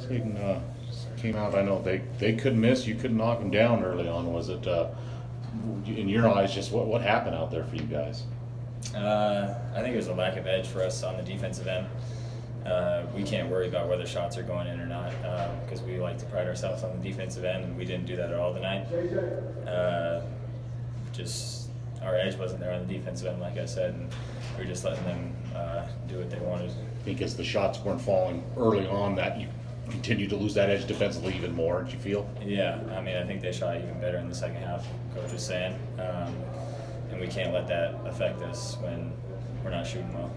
Speaking, uh, came out, I know they, they could miss, you could knock them down early on. Was it, uh, in your eyes, just what, what happened out there for you guys? Uh, I think it was a lack of edge for us on the defensive end. Uh, we can't worry about whether shots are going in or not because uh, we like to pride ourselves on the defensive end, and we didn't do that at all tonight. Uh, just our edge wasn't there on the defensive end, like I said, and we were just letting them uh, do what they wanted. Because the shots weren't falling early on, that you continued to lose that edge defensively even more. Did you feel? Yeah, I mean, I think they shot even better in the second half. Coach was saying, um, and we can't let that affect us when we're not shooting well.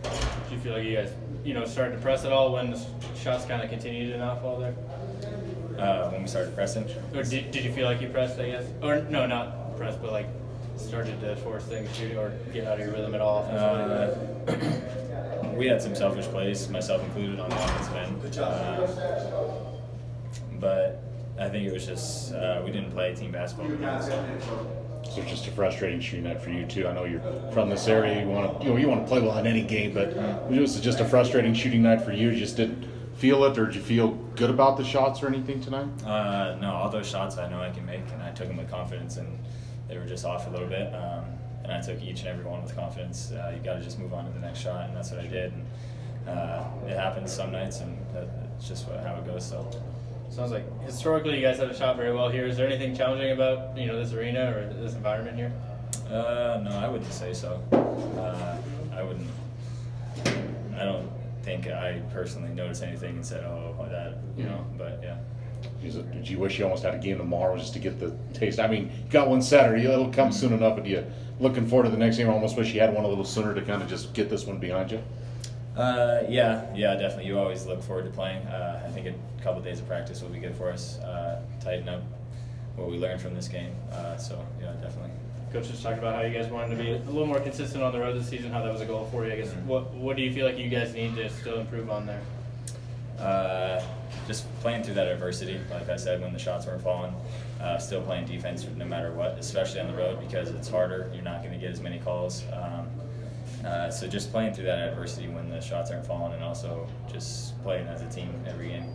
Do you feel like you guys, you know, started to press at all when the shots kind of continued to not fall there? Uh, when we started pressing. Or did, did you feel like you pressed? I guess, or no, not pressed, but like started to force things to or get out of your rhythm at all? Uh, we had some selfish plays, myself included, on the offensive end. Good job. Uh, but I think it was just uh, we didn't play team basketball. So. So it's just a frustrating shooting night for you too. I know you're from this area. You want to, you know, you want to play well in any game, but it was just a frustrating shooting night for you. You just didn't feel it, or did you feel good about the shots or anything tonight? Uh, no, all those shots I know I can make, and I took them with confidence, and they were just off a little bit. Um, and I took each and every one with confidence. Uh, you got to just move on to the next shot, and that's what I did. And, uh, it happens some nights, and that's just what, how it goes. So. Sounds like historically you guys have shot very well here. Is there anything challenging about you know this arena or this environment here? Uh, no, I wouldn't say so. Uh, I wouldn't. I don't think I personally noticed anything and said, "Oh, that," you know. But yeah. It, did you wish you almost had a game tomorrow just to get the taste? I mean, you got one Saturday. It'll come soon enough. But you looking forward to the next game? I almost wish you had one a little sooner to kind of just get this one behind you. Uh, yeah, yeah, definitely. You always look forward to playing. Uh, I think a couple of days of practice will be good for us. Uh, tighten up what we learned from this game. Uh, so yeah, definitely. Coach just talked about how you guys wanted to be a little more consistent on the road this season. How that was a goal for you. I guess. Mm-hmm. What What do you feel like you guys need to still improve on there? Just playing through that adversity, like I said, when the shots weren't falling. Uh, still playing defense no matter what, especially on the road because it's harder. You're not going to get as many calls. Um, uh, so just playing through that adversity when the shots aren't falling, and also just playing as a team every game.